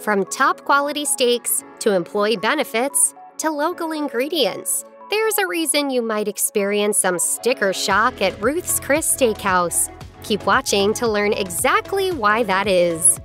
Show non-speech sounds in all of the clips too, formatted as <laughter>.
From top quality steaks to employee benefits to local ingredients, there's a reason you might experience some sticker shock at Ruth's Chris Steakhouse. Keep watching to learn exactly why that is.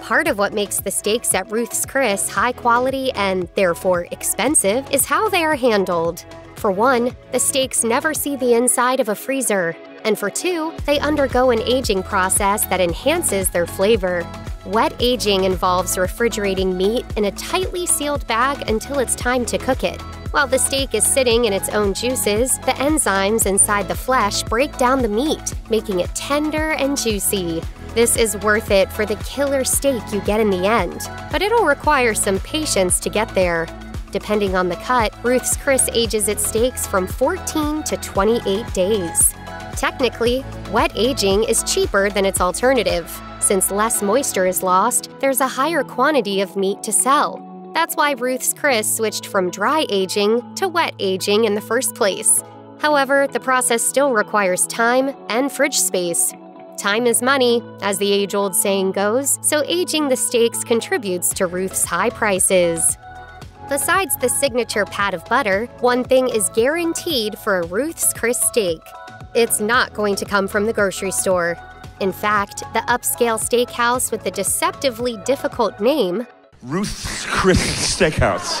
Part of what makes the steaks at Ruth's Chris high quality and therefore expensive is how they are handled. For one, the steaks never see the inside of a freezer. And for two, they undergo an aging process that enhances their flavor. Wet aging involves refrigerating meat in a tightly sealed bag until it's time to cook it. While the steak is sitting in its own juices, the enzymes inside the flesh break down the meat, making it tender and juicy. This is worth it for the killer steak you get in the end, but it'll require some patience to get there. Depending on the cut, Ruth's Chris ages its steaks from 14 to 28 days. Technically, wet aging is cheaper than its alternative. Since less moisture is lost, there's a higher quantity of meat to sell. That's why Ruth's Chris switched from dry aging to wet aging in the first place. However, the process still requires time and fridge space. Time is money, as the age old saying goes, so aging the steaks contributes to Ruth's high prices. Besides the signature pat of butter, one thing is guaranteed for a Ruth's Chris steak it's not going to come from the grocery store. In fact, the upscale steakhouse with the deceptively difficult name, Ruth's Chris Steakhouse,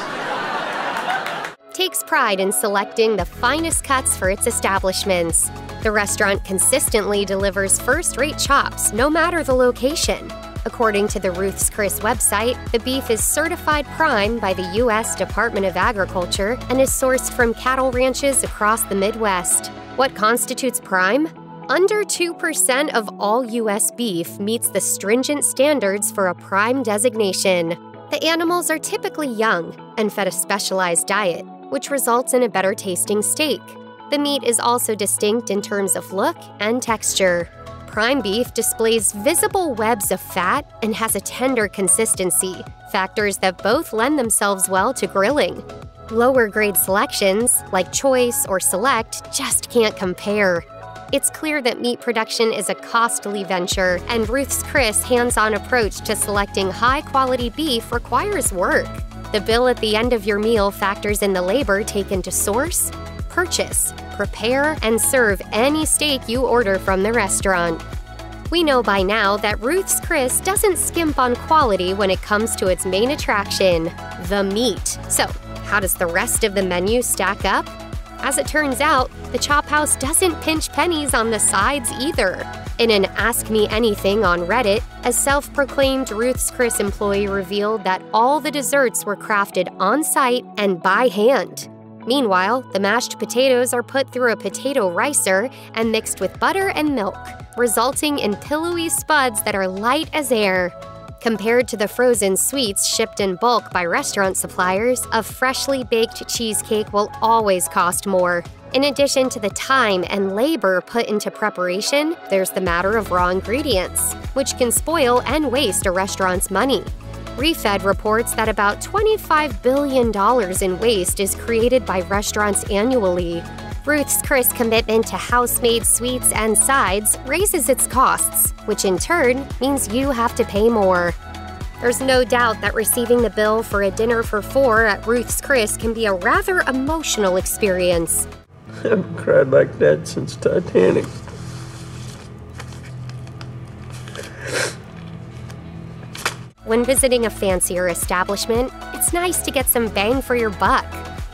takes pride in selecting the finest cuts for its establishments. The restaurant consistently delivers first rate chops, no matter the location. According to the Ruth's Chris website, the beef is certified prime by the U.S. Department of Agriculture and is sourced from cattle ranches across the Midwest. What constitutes prime? Under 2% of all U.S. beef meets the stringent standards for a prime designation. The animals are typically young and fed a specialized diet, which results in a better tasting steak. The meat is also distinct in terms of look and texture. Prime beef displays visible webs of fat and has a tender consistency, factors that both lend themselves well to grilling. Lower grade selections, like Choice or Select, just can't compare. It's clear that meat production is a costly venture, and Ruth's Chris hands on approach to selecting high quality beef requires work. The bill at the end of your meal factors in the labor taken to source, purchase, prepare, and serve any steak you order from the restaurant. We know by now that Ruth's Chris doesn't skimp on quality when it comes to its main attraction, the meat. So, how does the rest of the menu stack up? As it turns out, the Chop House doesn't pinch pennies on the sides either. In an Ask Me Anything on Reddit, a self proclaimed Ruth's Chris employee revealed that all the desserts were crafted on site and by hand. Meanwhile, the mashed potatoes are put through a potato ricer and mixed with butter and milk, resulting in pillowy spuds that are light as air. Compared to the frozen sweets shipped in bulk by restaurant suppliers, a freshly baked cheesecake will always cost more. In addition to the time and labor put into preparation, there's the matter of raw ingredients, which can spoil and waste a restaurant's money. Refed reports that about $25 billion in waste is created by restaurants annually. Ruth's Chris commitment to house-made sweets and sides raises its costs, which in turn means you have to pay more. There's no doubt that receiving the bill for a dinner for four at Ruth's Chris can be a rather emotional experience. <laughs> I haven't cried like that since Titanic. When visiting a fancier establishment, it's nice to get some bang for your buck.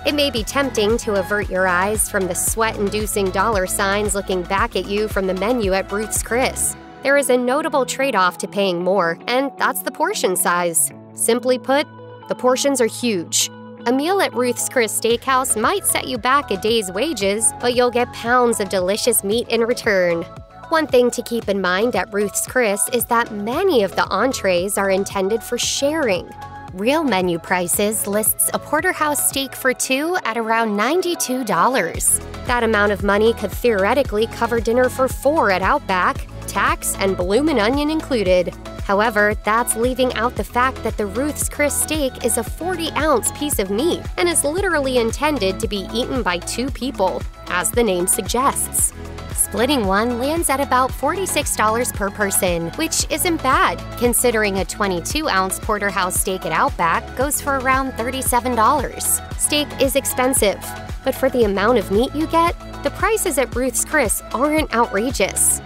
It may be tempting to avert your eyes from the sweat inducing dollar signs looking back at you from the menu at Ruth's Chris. There is a notable trade off to paying more, and that's the portion size. Simply put, the portions are huge. A meal at Ruth's Chris Steakhouse might set you back a day's wages, but you'll get pounds of delicious meat in return. One thing to keep in mind at Ruth's Chris is that many of the entrees are intended for sharing. Real menu prices lists a porterhouse steak for two at around $92. That amount of money could theoretically cover dinner for four at Outback, tax and bloomin' onion included. However, that's leaving out the fact that the Ruth's Chris steak is a 40 ounce piece of meat and is literally intended to be eaten by two people, as the name suggests. Splitting one lands at about $46 per person, which isn't bad, considering a 22 ounce porterhouse steak at Outback goes for around $37. Steak is expensive, but for the amount of meat you get, the prices at Ruth's Chris aren't outrageous.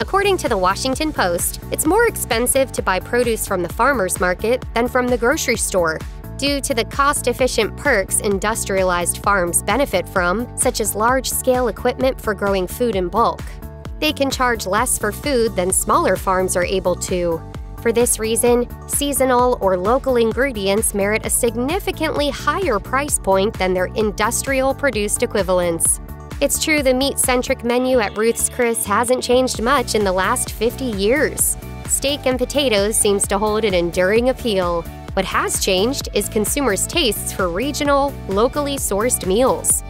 According to the Washington Post, it's more expensive to buy produce from the farmer's market than from the grocery store, due to the cost efficient perks industrialized farms benefit from, such as large scale equipment for growing food in bulk. They can charge less for food than smaller farms are able to. For this reason, seasonal or local ingredients merit a significantly higher price point than their industrial produced equivalents. It's true the meat centric menu at Ruth's Chris hasn't changed much in the last 50 years. Steak and potatoes seems to hold an enduring appeal. What has changed is consumers' tastes for regional, locally sourced meals.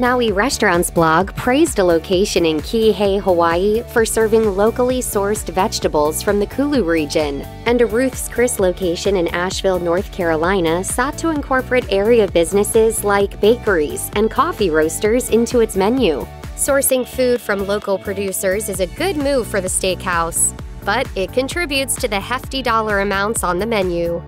Maui Restaurants blog praised a location in Kihei, Hawaii for serving locally sourced vegetables from the Kula region, and a Ruth's Chris location in Asheville, North Carolina sought to incorporate area businesses like bakeries and coffee roasters into its menu. Sourcing food from local producers is a good move for the steakhouse, but it contributes to the hefty dollar amounts on the menu.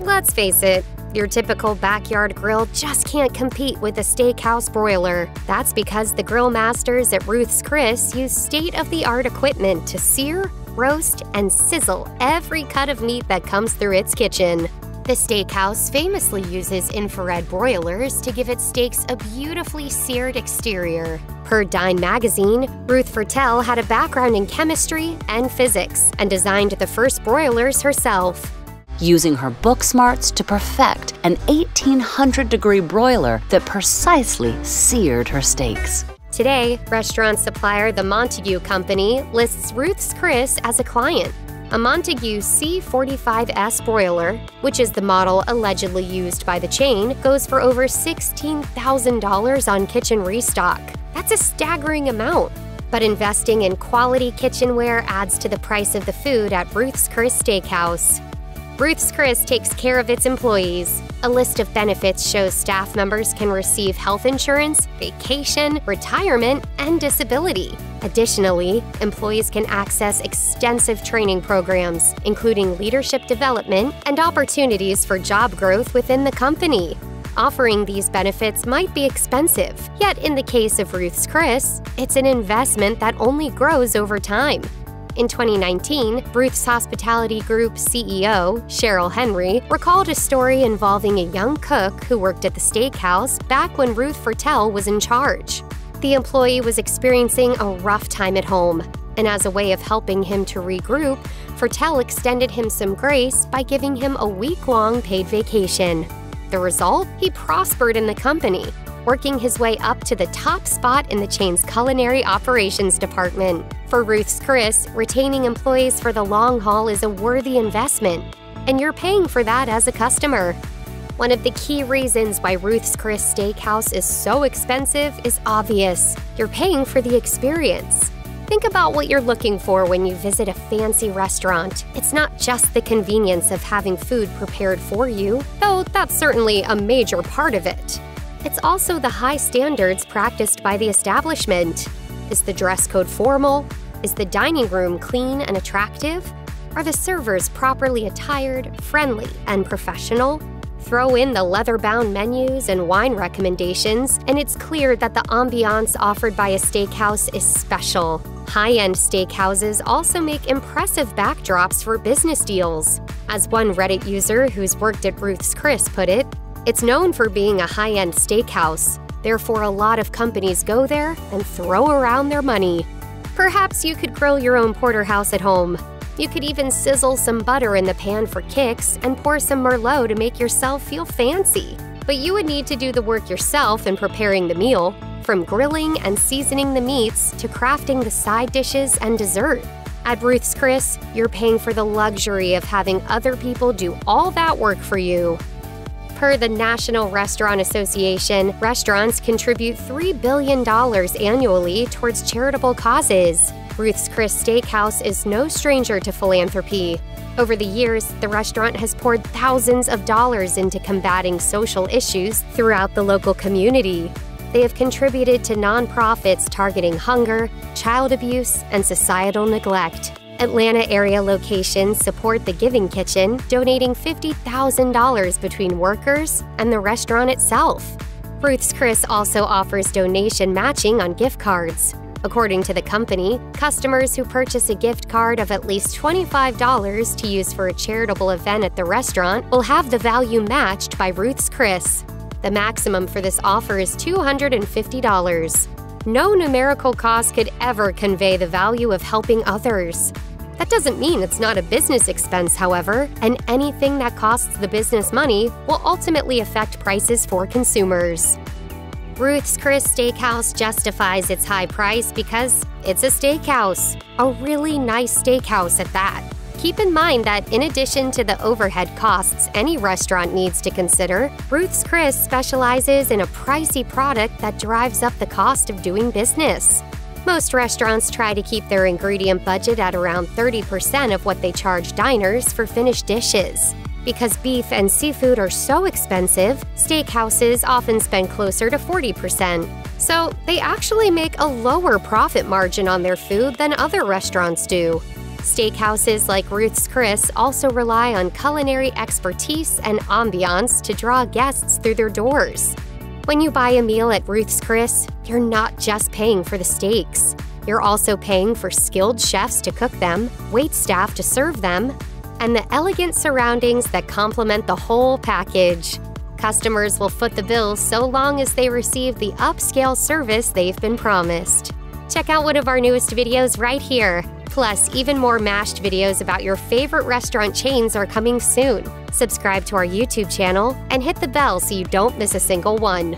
Let's face it, your typical backyard grill just can't compete with a steakhouse broiler. That's because the grill masters at Ruth's Chris use state of the art equipment to sear, roast, and sizzle every cut of meat that comes through its kitchen. The steakhouse famously uses infrared broilers to give its steaks a beautifully seared exterior. Per Dine magazine, Ruth Fertel had a background in chemistry and physics and designed the first broilers herself using her book smarts to perfect an 1800 degree broiler that precisely seared her steaks. Today, restaurant supplier The Montague Company lists Ruth's Chris as a client. A Montague C45S broiler, which is the model allegedly used by the chain, goes for over $16,000 on Kitchen Restock. That's a staggering amount. But investing in quality kitchenware adds to the price of the food at Ruth's Chris Steakhouse. Ruth's Chris takes care of its employees. A list of benefits shows staff members can receive health insurance, vacation, retirement, and disability. Additionally, employees can access extensive training programs, including leadership development and opportunities for job growth within the company. Offering these benefits might be expensive, yet, in the case of Ruth's Chris, it's an investment that only grows over time. In 2019, Ruth's Hospitality Group CEO, Cheryl Henry, recalled a story involving a young cook who worked at the steakhouse back when Ruth Fertel was in charge. The employee was experiencing a rough time at home, and as a way of helping him to regroup, Fertel extended him some grace by giving him a week long paid vacation. The result? He prospered in the company, working his way up to the top spot in the chain's culinary operations department. For Ruth's Chris, retaining employees for the long haul is a worthy investment, and you're paying for that as a customer. One of the key reasons why Ruth's Chris Steakhouse is so expensive is obvious. You're paying for the experience. Think about what you're looking for when you visit a fancy restaurant. It's not just the convenience of having food prepared for you, though that's certainly a major part of it. It's also the high standards practiced by the establishment. Is the dress code formal? Is the dining room clean and attractive? Are the servers properly attired, friendly, and professional? Throw in the leather bound menus and wine recommendations, and it's clear that the ambiance offered by a steakhouse is special. High end steakhouses also make impressive backdrops for business deals. As one Reddit user who's worked at Ruth's Chris put it, it's known for being a high end steakhouse, therefore, a lot of companies go there and throw around their money. Perhaps you could grill your own porterhouse at home. You could even sizzle some butter in the pan for kicks and pour some Merlot to make yourself feel fancy. But you would need to do the work yourself in preparing the meal, from grilling and seasoning the meats to crafting the side dishes and dessert. At Ruth's Chris, you're paying for the luxury of having other people do all that work for you. Per the National Restaurant Association, restaurants contribute $3 billion annually towards charitable causes. Ruth's Chris Steakhouse is no stranger to philanthropy. Over the years, the restaurant has poured thousands of dollars into combating social issues throughout the local community. they have contributed to nonprofits targeting hunger, child abuse, and societal neglect. Atlanta area locations support the Giving Kitchen, donating $50,000 between workers and the restaurant itself. Ruth's Chris also offers donation matching on gift cards. According to the company, customers who purchase a gift card of at least $25 to use for a charitable event at the restaurant will have the value matched by Ruth's Chris. The maximum for this offer is $250. No numerical cost could ever convey the value of helping others. That doesn't mean it's not a business expense, however, and anything that costs the business money will ultimately affect prices for consumers. Ruth's Chris Steakhouse justifies its high price because it's a steakhouse, a really nice steakhouse at that. Keep in mind that in addition to the overhead costs any restaurant needs to consider, Ruth's Chris specializes in a pricey product that drives up the cost of doing business. Most restaurants try to keep their ingredient budget at around 30% of what they charge diners for finished dishes. Because beef and seafood are so expensive, steakhouses often spend closer to 40%. So, they actually make a lower profit margin on their food than other restaurants do. Steakhouses like Ruth's Chris also rely on culinary expertise and ambiance to draw guests through their doors. When you buy a meal at Ruth's Chris, you're not just paying for the steaks. You're also paying for skilled chefs to cook them, wait staff to serve them, and the elegant surroundings that complement the whole package. Customers will foot the bill so long as they receive the upscale service they've been promised. Check out one of our newest videos right here. Plus, even more mashed videos about your favorite restaurant chains are coming soon. Subscribe to our YouTube channel and hit the bell so you don't miss a single one.